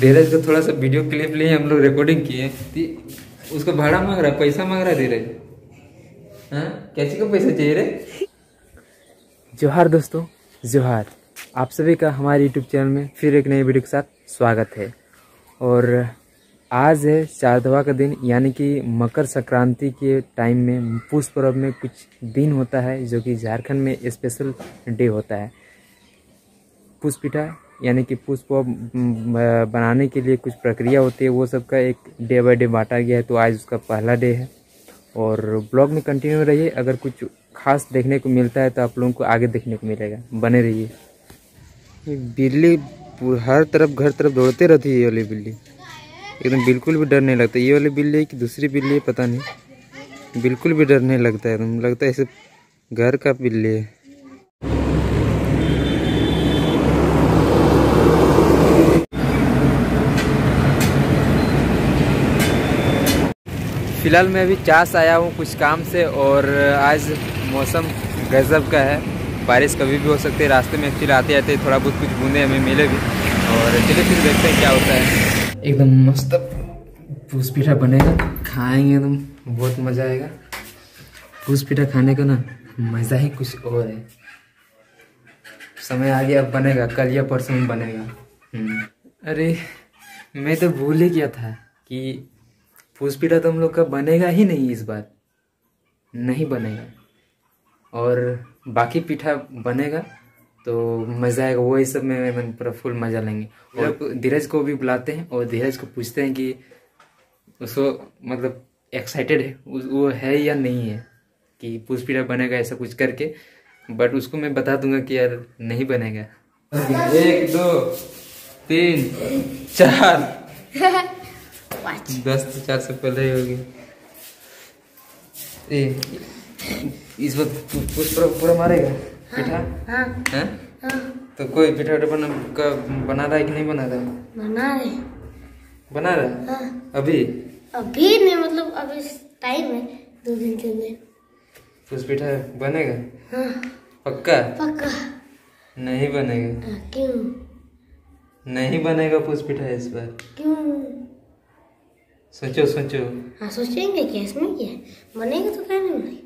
धीरज को थोड़ा सा वीडियो क्लिप लिए हम लोग रिकॉर्डिंग किए उसको भाड़ा मांग रहा, पैसा मांग रहा धीरज। हाँ? कैसे को पैसा चाहिए रे? जोहार दोस्तों, जोहार। आप सभी का हमारे यूट्यूब चैनल में फिर एक नई वीडियो के साथ स्वागत है। और आज है चारदवा का दिन, यानी कि मकर संक्रांति के टाइम में पुष पर्व में कुछ दिन होता है जो कि झारखंड में स्पेशल डे होता है। पुष्पिठा यानी कि पुष्प बनाने के लिए कुछ प्रक्रिया होती है, वो सब का एक डे बाय डे बांटा गया है तो आज उसका पहला डे है। और ब्लॉग में कंटिन्यू रहिए, अगर कुछ खास देखने को मिलता है तो आप लोगों को आगे देखने को मिलेगा। बने रहिए। बिल्ली हर तरफ़, घर तरफ़ दौड़ते रहती है ये वाली बिल्ली। एकदम बिल्कुल भी डर नहीं लगता। ये वाली बिल्ली है कि दूसरी बिल्ली है, पता नहीं। बिल्कुल भी डर नहीं लगता है एकदम लगता है ऐसे घर का बिल्ली है। फ़िलहाल मैं अभी चास आया हूँ कुछ काम से और आज मौसम गजब का है। बारिश कभी भी हो सकती है, रास्ते में फिर आते आते थोड़ा बहुत कुछ बूंदे हमें मिले भी। और चलिए फिर देखते हैं क्या होता है। एकदम मस्त पूस पीठा बनेगा, खाएँगे एकदम, बहुत मज़ा आएगा। पूस पीठा खाने का ना मज़ा ही कुछ और है। समय आ गया, अब बनेगा, कल या परसों बनेगा। अरे, मैं तो भूल ही गया था कि फूस पीठा तो हम लोग का बनेगा ही नहीं इस बार। नहीं बनेगा। और बाकी पीठा बनेगा तो मज़ा आएगा। वही सब में मन पूरा फुल मज़ा लेंगे। और धीरज को भी बुलाते हैं और धीरज को पूछते हैं कि उसको मतलब एक्साइटेड है वो है या नहीं है कि पूछ पीठा बनेगा ऐसा कुछ करके। बट उसको मैं बता दूँगा कि यार नहीं बनेगा। एक दो तीन चार। दस तो चार से पहले ही होगी। ए इस बार पुष्प पूरा मारेगा? पीठा? हाँ, हैं? हाँ, तो कोई पीठा उठा बना का बना रहा है कि नहीं बना रहा है? बना रहे। बना रहा हाँ, अभी? अभी नहीं मतलब अभी टाइम है दो दिन तीन दिन पुष्प पीठा बनेगा? हाँ, पक्का? पक्का। नहीं बनेगा। हाँ, क्यों? नहीं बनेगा पुष्प पीठा इस बार। क्यों? सोचो सोचो। हाँ सोचेंगे क्या इसमें क्या है? बनेगा तो क्या नहीं बनेगा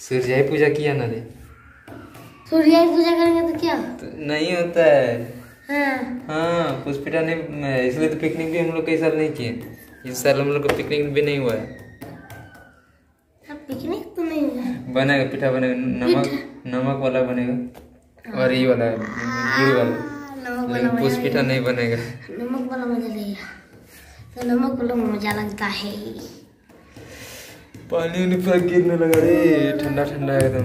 सूर्याई पूजा किया ना रे सूर्य की पूजा करेंगे तो क्या? तो नहीं होता है। हाँ। हाँ पुष्पिटा नहीं इसलिए तो पिकनिक भी हम लोग कई साल नहीं किए। इस साल हम लोग का पिकनिक भी नहीं हुआ है। अब पिकनिक तो नहीं हुआ। बनेगा पिठा बनेगा नमक नमक वाला बनेगा। और ये वाला गुड़ वाला। नमक वाला पुष्पिठा नहीं बनेगा। नमक वाला मज़ा तो नमक वाला मज़ा लगता है। पानी उनी पूरा गिरने लगा रे ठंडा ठंडा एकदम।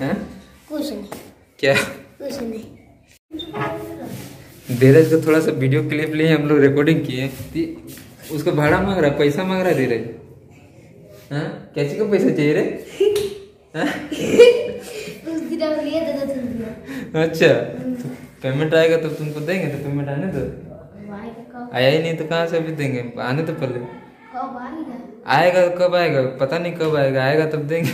हैं? कुछ नहीं। क्या? कुछ नहीं। धीरज को थोड़ा सा वीडियो क्लिप लिए हम लोग रिकॉर्डिंग किए। तो उसको भाड़ा मांग रहा पैसा मांग रहा है धीरज। हाँ? कैसे को पैसा चाहिए रे? हाँ? अच्छा तो पेमेंट आएगा तो तुमको देंगे तो पेमेंट आने दो। कब आया ही नहीं तो कहाँ से अभी देंगे? आने तो पहले। कब आएगा? तो कब आएगा? पता नहीं कब आएगा। आएगा तब देंगे।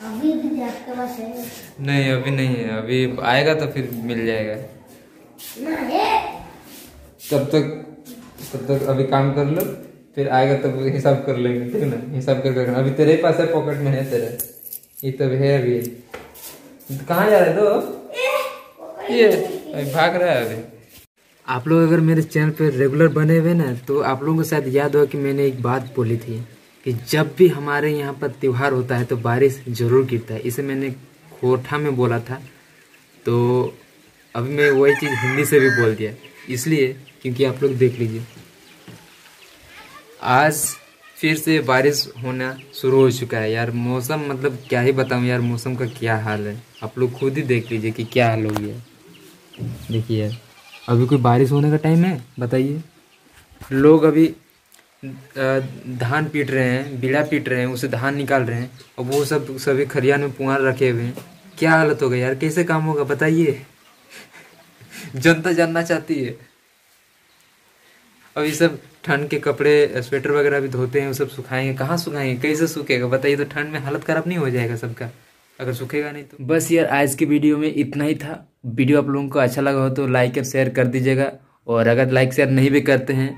अभी भी आपके पास है? नहीं अभी नहीं है। अभी आएगा तो फिर मिल जाएगा। तब तक तब तक अभी काम कर लो। फिर आएगा तब हिसाब कर लेंगे ठीक है ना? हिसाब कर कर अभी तेरे ही पास है पॉकेट में है तेरा। ये तब है अभी। कहाँ जा रहे दो ये अभी भाग रहा है अभी। आप लोग अगर मेरे चैनल पर रेगुलर बने हुए ना तो आप लोगों को शायद याद हो कि मैंने एक बात बोली थी कि जब भी हमारे यहाँ पर त्यौहार होता है तो बारिश ज़रूर गिरता है। इसे मैंने कोठा में बोला था। तो अभी मैं वही चीज़ हिंदी से भी बोल दिया। इसलिए, क्योंकि आप लोग देख लीजिए। आज फिर से बारिश होना शुरू हो चुका है। यार, मौसम मतलब क्या ही बताऊँ यार, मौसम का क्या हाल है। आप लोग खुद ही देख लीजिए कि क्या हाल हो गया। देखिए यार। अभी कोई बारिश होने का टाइम है, बताइए। लोग अभी धान पीट रहे हैं, बीड़ा पीट रहे हैं, उसे धान निकाल रहे हैं, और वो सब, सभी खरियान में पुआर रखे हुए हैं। क्या हालत होगा यार? कैसे काम होगा? बताइए। जनता जानना चाहती है। ये सब ठंड के कपड़े, स्वेटर वगैरह भी धोते हैं, वो सब सुखाएँगे। कहाँ सुखाएँगे? कैसे सूखेगा? बताइए तो ठंड में हालत खराब नहीं हो जाएगा सबका। अगर सूखेगा नहीं तो? बस यार, आज की वीडियो में इतना ही था। वीडियो आप लोगों को अच्छा लगा हो तो लाइक और शेयर कर दीजिएगा। और अगर लाइक शेयर नहीं भी करते हैं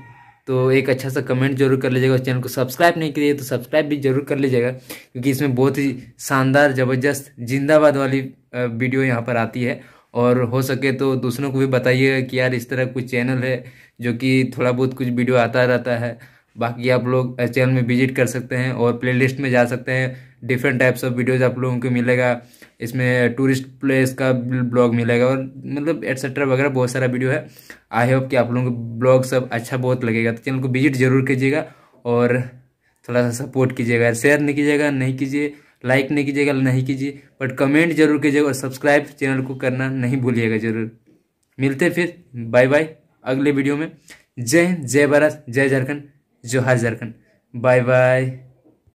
तो एक अच्छा सा कमेंट ज़रूर कर लीजिएगा। उस चैनल को सब्सक्राइब नहीं करिए तो सब्सक्राइब भी ज़रूर कर लीजिएगा। क्योंकि इसमें बहुत ही शानदार, ज़बरदस्त, जिंदाबाद वाली वीडियो यहाँ पर आती है। और हो सके तो दूसरों को भी बताइएगा कि यार इस तरह कुछ चैनल है जो कि थोड़ा बहुत कुछ वीडियो आता रहता है। बाकी आप लोग चैनल में विज़िट कर सकते हैं और प्लेलिस्ट में जा सकते हैं। डिफरेंट टाइप्स ऑफ़ वीडियोज़ आप लोगों को मिलेगा। इसमें टूरिस्ट प्लेस का ब्लॉग मिलेगा और मतलब एटसेट्रा वगैरह बहुत सारा वीडियो है। आई होप कि आप लोगों को ब्लॉग सब अच्छा बहुत लगेगा। तो चैनल को विज़िट ज़रूर कीजिएगा और थोड़ा सा सपोर्ट कीजिएगा। शेयर नहीं कीजिएगा, नहीं कीजिए। लाइक नहीं कीजिएगा, नहीं कीजिए। बट कमेंट ज़रूर कीजिएगा और सब्सक्राइब चैनल को करना नहीं भूलिएगा ज़रूर। मिलते फिर। बाय बाय अगले वीडियो में। जय जय भारत, जय झारखंड। जोहार झारखंड बाय बाय